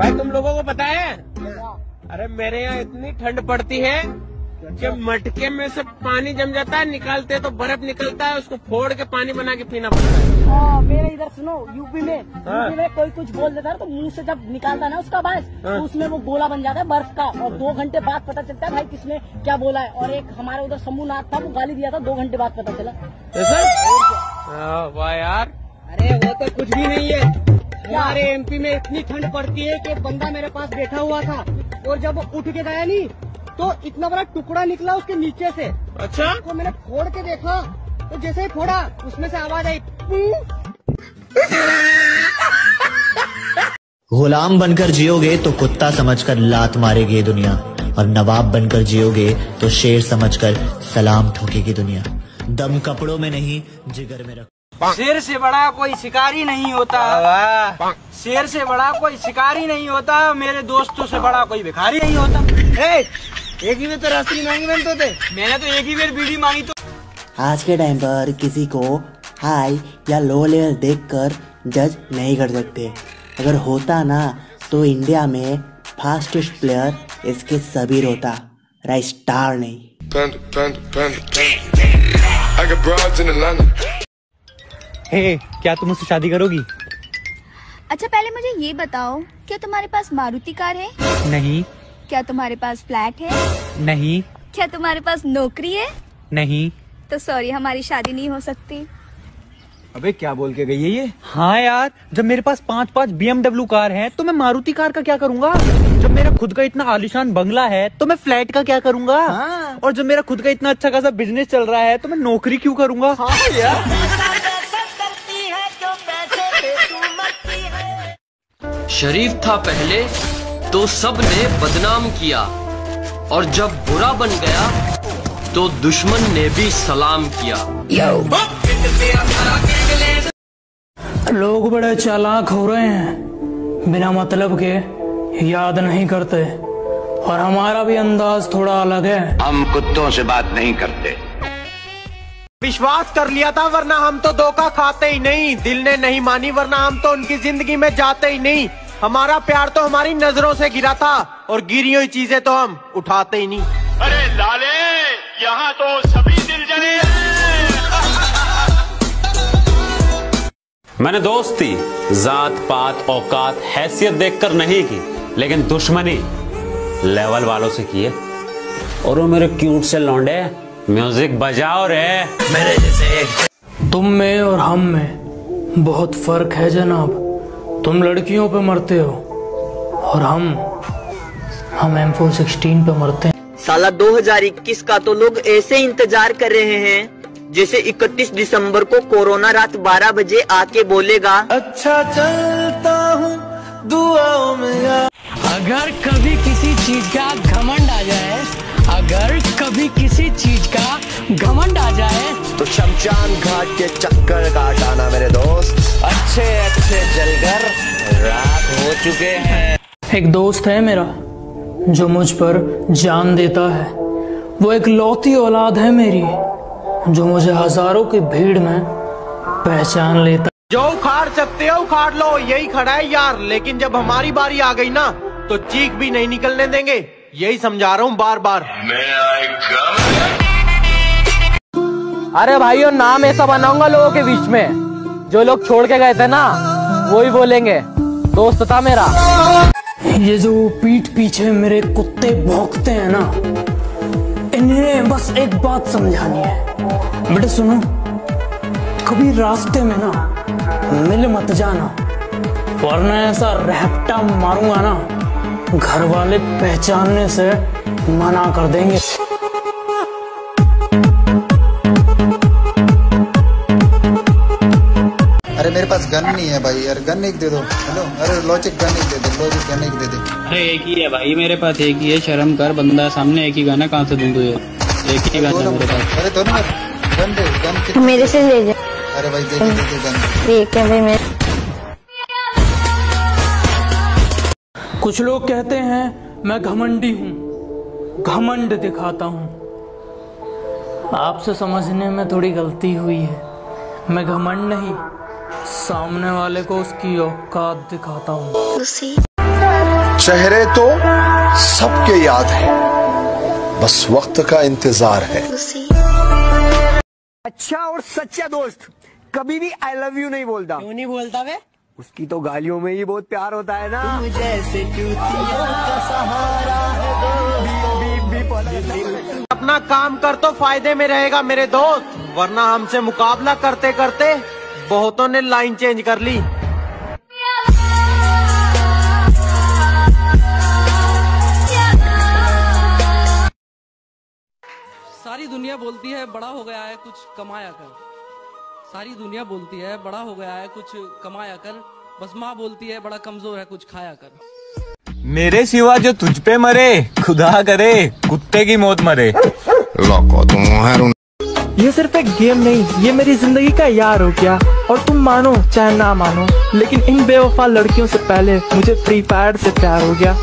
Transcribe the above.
भाई तुम लोगों को पता है? अरे मेरे यहाँ इतनी ठंड पड़ती है कि मटके में से पानी जम जाता है निकालते तो बर्फ़ निकलता है उसको फोड़ के पानी बना के पीना पड़ता है। हाँ, मेरे इधर सुनो यूपी में हाँ। यूपी में कोई कुछ बोल देता है तो मुँह से जब निकालता है ना उसका आवाज़ हाँ। तो उसमें वो गोला बन जाता है बर्फ़ का और दो घंटे बाद पता चलता है भाई किसने क्या बोला है। और एक हमारे उधर शंभूनाथ था वो गाली दिया था दो घंटे बाद पता चला। वाह यार। अरे वो तो कुछ भी नहीं है। हमारे एमपी में इतनी ठंड पड़ती है कि बंदा मेरे पास बैठा हुआ था। और जब वो उठ के गया नहीं तो इतना बड़ा टुकड़ा निकला उसके नीचे से। अच्छा? तो मैंने फोड़ के देखा तो जैसे ही फोड़ा उसमें से आवाज़ आई गुलाम बनकर जियोगे तो कुत्ता समझकर लात मारेगी दुनिया और नवाब बनकर जियोगे तो शेर समझकर सलाम ठोकेगी दुनिया। दम कपड़ों में नहीं जिगर में रख शेर से बड़ा कोई शिकारी नहीं होता। शेर से बड़ा कोई शिकारी नहीं होता मेरे दोस्तों से बड़ा कोई भिखारी नहीं होता। एक ही में तो रास्त्री मांगी बन तो थे। मैंने तो एक ही बार बीड़ी मांगी तो आज के टाइम पर किसी को हाई या लो लेवल देखकर जज नहीं कर सकते। अगर होता ना तो इंडिया में फास्टेस्ट प्लेयर इसके सबीर होता राइट स्टार नहीं। हे क्या तुम मुझसे शादी करोगी? अच्छा पहले मुझे ये बताओ क्या तुम्हारे पास मारुति कार है? नहीं। क्या तुम्हारे पास फ्लैट है? नहीं। क्या तुम्हारे पास नौकरी है? नहीं। तो सॉरी हमारी शादी नहीं हो सकती। अबे क्या बोल के गई है ये? हाँ यार जब मेरे पास पाँच पाँच BMW कार है तो मैं मारुति कार का क्या करूँगा? जब मेरा खुद का इतना आलिशान बंगला है तो मैं फ्लैट का क्या करूँगा? हाँ। और जब मेरा खुद का इतना अच्छा खासा बिज़नेस चल रहा है तो मैं नौकरी क्यों करूँगा? शरीफ था पहले तो सबने बदनाम किया। और जब बुरा बन गया तो दुश्मन ने भी सलाम किया। लोग बड़े चालाक हो रहे हैं। बिना मतलब के याद नहीं करते। और हमारा भी अंदाज थोड़ा अलग है। हम कुत्तों से बात नहीं करते। विश्वास कर लिया था वरना हम तो धोखा खाते ही नहीं। दिल ने नहीं मानी वरना हम तो उनकी ज़िंदगी में जाते ही नहीं। हमारा प्यार तो हमारी नज़रों से गिरा था और गिरी हुई चीज़ें तो हम उठाते ही नहीं। अरे लाले यहाँ तो सभी दिल जले मैंने दोस्ती जात पात औकात हैसियत देखकर नहीं की लेकिन दुश्मनी लेवल वालों से की है। और वो मेरे क्यूट से लौंडे म्यूज़िक बजाओ रे। मेरे जैसे तुम में और हम में बहुत फ़र्क है जनाब। तुम लड़कियों पे मरते हो और हम हम एम फोर सिक्सटीन पे मरते हैं। साला 2021 का तो लोग ऐसे इंतज़ार कर रहे हैं जैसे 31 दिसंबर को कोरोना रात 12 बजे आके बोलेगा। अच्छा चलता हूँ दुआओं में अगर कभी किसी चीज़ का घमंड आ जाए अगर कभी किसी चीज़ का घमंड आ जाए तो शमशान घाट के चक्कर काट आना मेरे दोस्त। अच्छे अच्छे जलकर रात हो चुके हैं। एक दोस्त है मेरा जो मुझ पर जान देता है। वो एक लौती औलाद है मेरी जो मुझे हज़ारों की भीड़ में पहचान लेता जो उखाड़ सकते हो उखाड़ लो यही खड़ा है यार। लेकिन जब हमारी बारी आ गई ना तो चीख भी नहीं निकलने देंगे। यही समझा रहा हूँ बार बार अरे भाइयों, नाम ऐसा बनाऊँगा लोगों के बीच में। जो लोग छोड़ के गए थे ना वो ही बोलेंगे, दोस्त था मेरा। ये जो पीठ पीछे मेरे कुत्ते भौंकते हैं ना, इन्हें बस एक बात समझानी है। बेटे सुनो, कभी रास्ते में ना, मिल मत जाना, वरना ऐसा रैप्टा मारूँगा ना, घर वाले पहचानने से मना कर देंगे। पास गन नहीं है भाई यार गन एक दे दो। हेलो अरे लॉजिक गन एक दे दे लॉजिक गन एक दे दे। अरे एक ही है भाई मेरे पास एक ही है शर्म कर बंदा सामने एक ही गाना कहाँ से दूँ तुझे एक ही गाना है मेरे पास। अरे दोनों गन दे गन कितने मेरे से ले जा। अरे भाई दे दे दे दे गन। ठीक है भाई मैं कुछ लोग कहते हैं मैं घमंडी हूँ घमंड दिखाता हूँ। आपसे समझने में थोड़ी गलती हुई है मैं घमंड नहीं सामने वाले को उसकी औकात दिखाता हूँ। चेहरे तो सबके याद है। बस वक्त का इंतज़ार है। अच्छा और सच्चा दोस्त कभी भी आई लव यू नहीं बोलता। क्यों नहीं बोलता वे? उसकी तो गालियों में ही बहुत प्यार होता है ना। जैसे अपना काम कर तो फ़ायदे में रहेगा मेरे दोस्त वरना हमसे मुकाबला करते करते बहुतों ने लाइन चेंज कर ली। सारी दुनिया बोलती है बड़ा हो गया है कुछ कमाया कर। सारी दुनिया बोलती है बड़ा हो गया है कुछ कमाया कर। बस माँ बोलती है बड़ा कमज़ोर है कुछ खाया कर। मेरे सिवा जो तुझ पे मरे खुदा करे कुत्ते की मौत मरे। ये सिर्फ़ एक गेम नहीं, ये मेरी ज़िंदगी का यार हो गया। और तुम मानो, चाहे ना मानो, लेकिन इन बेवफा लड़कियों से पहले मुझे फ्री फायर से प्यार हो गया।